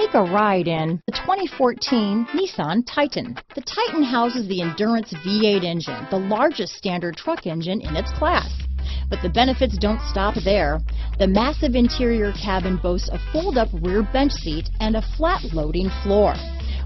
Take a ride in the 2014 Nissan Titan. The Titan houses the Endurance V8 engine, the largest standard truck engine in its class. But the benefits don't stop there. The massive interior cabin boasts a fold-up rear bench seat and a flat loading floor.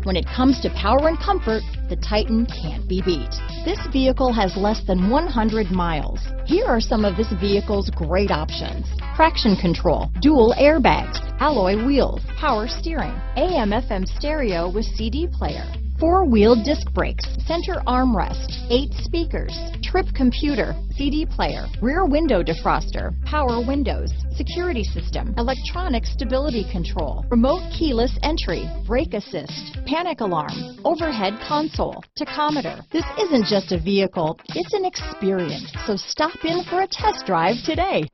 When it comes to power and comfort, the Titan can't be beat. This vehicle has less than 100 miles. Here are some of this vehicle's great options. Traction control, dual airbags, alloy wheels, power steering, AM FM stereo with CD player, four-wheel disc brakes, center armrest, eight speakers, trip computer, CD player, rear window defroster, power windows, security system, electronic stability control, remote keyless entry, brake assist, panic alarm, overhead console, tachometer. This isn't just a vehicle, it's an experience. So stop in for a test drive today.